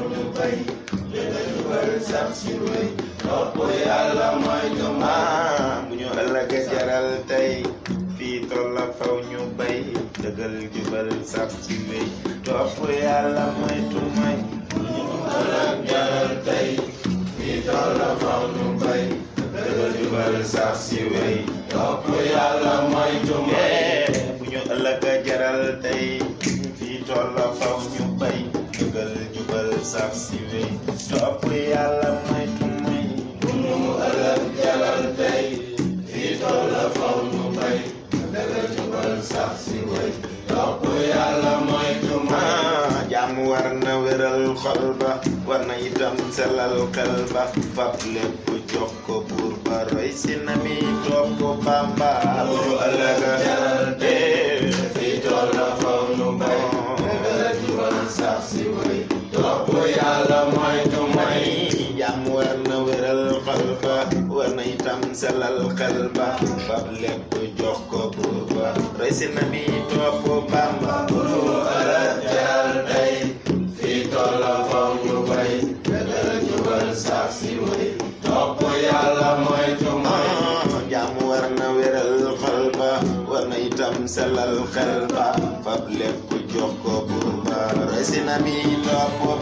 ñu bay li dañu bari sax si wéy topp yàlla mooy ñu maam bu ñu ëllëg jaral tey fii tolla faw ñu bay dëggal jubal sax si wéy topp yàlla mooy tu may bu ñu ëllëg jaral tey fii tolla faw ñu bay dëggal jubal sax si wéy topp yàlla mooy tu may bu ñu ëllëg jaral tey fii tolla faw ñu bay dëggal jubal sax si wéy ñu ëpp yàlla may tu may bunu mu ëllëg jalal tey fii tool la faw ñu bay dëgg jubal sax si wéy topp yàlla may tu may jaam war na wéral xol ba war na itam selal xel ba fab lépp jox ko buur ba roy si na mi toog ko jalal tey fii tool la faw jubal sax القلب ونيتم سل القلب فبلك جوكو بوبا رئيس النبي توبو بامبا برو أرد جالدي في طول فوق بي بدل جبل ساكسي وي توبو يالا موي جمعي جام ورنا وير القلب ونيتم سل القلب فبلك جوكو بوبا رئيس النبي توبو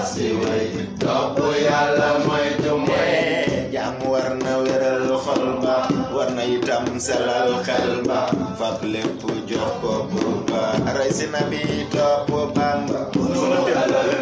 si way topp yàlla moytu mooy jàmm war na wéral xol ba war na itam selal xel ba fab lépp jox ko buur ba rey si nabi topp Bamba